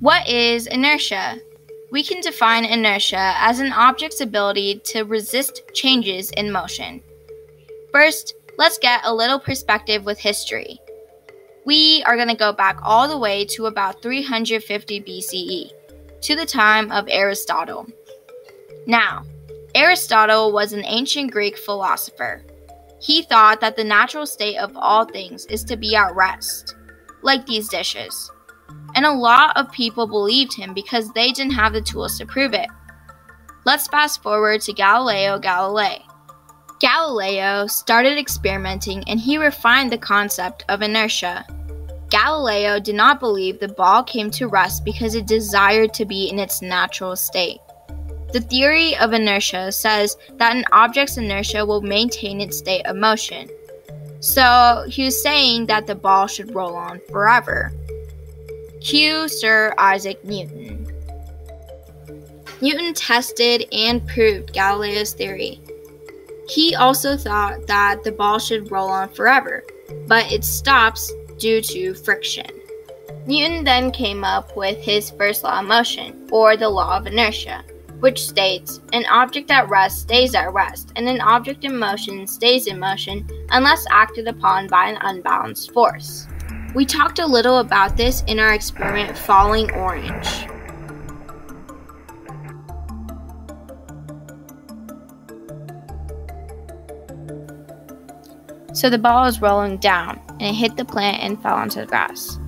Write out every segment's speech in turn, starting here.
What is inertia? We can define inertia as an object's ability to resist changes in motion. First, let's get a little perspective with history. We are going to go back all the way to about 350 BCE, to the time of Aristotle. Now, Aristotle was an ancient Greek philosopher. He thought that the natural state of all things is to be at rest, like these dishes. And a lot of people believed him because they didn't have the tools to prove it. Let's fast forward to Galileo Galilei. Galileo started experimenting and he refined the concept of inertia. Galileo did not believe the ball came to rest because it desired to be in its natural state. The theory of inertia says that an object's inertia will maintain its state of motion. So he was saying that the ball should roll on forever. Cue Sir Isaac Newton. Newton tested and proved Galileo's theory. He also thought that the ball should roll on forever, but it stops due to friction. Newton then came up with his first law of motion, or the law of inertia, which states an object at rest stays at rest, and an object in motion stays in motion unless acted upon by an unbalanced force. We talked a little about this in our experiment Falling Orange. So the ball is rolling down and it hit the plant and fell onto the grass.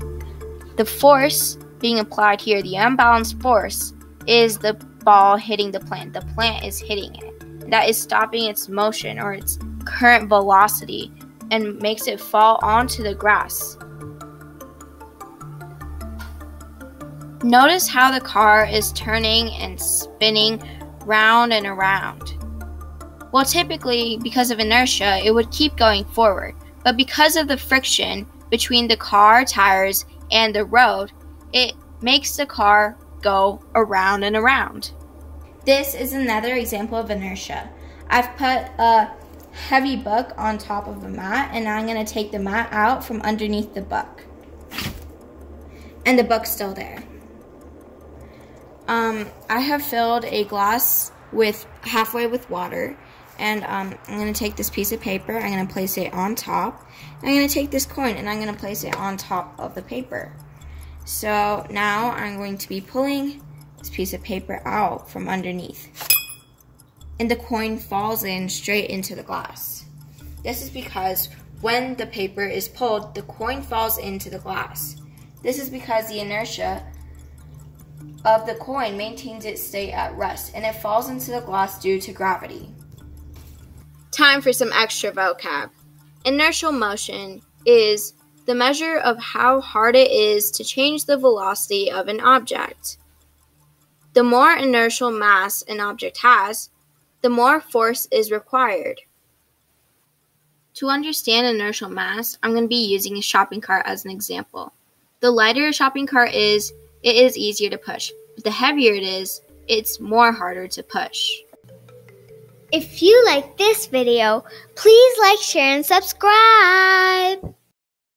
The force being applied here, the unbalanced force, is the ball hitting the plant. The plant is hitting it. That is stopping its motion or its current velocity and makes it fall onto the grass. Notice how the car is turning and spinning round and around. Well, typically, because of inertia, it would keep going forward, but because of the friction between the car tires and the road, it makes the car go around and around. This is another example of inertia. I've put a heavy book on top of a mat, and I'm going to take the mat out from underneath the book. And the book's still there. Um, I have filled a glass with halfway with water and um, I'm going to take this piece of paper, I'm going to place it on top. I'm going to take this coin and I'm going to place it on top of the paper. So now I'm going to be pulling this piece of paper out from underneath. And the coin falls in straight into the glass. This is because when the paper is pulled, the coin falls into the glass. This is because the inertia of the coin maintains its state at rest and it falls into the glass due to gravity. Time for some extra vocab. Inertial motion is the measure of how hard it is to change the velocity of an object. The more inertial mass an object has, the more force is required. To understand inertial mass, I'm going to be using a shopping cart as an example. The lighter a shopping cart is, it is easier to push. But the heavier it is, it's more harder to push. If you like this video, please like, share, and subscribe.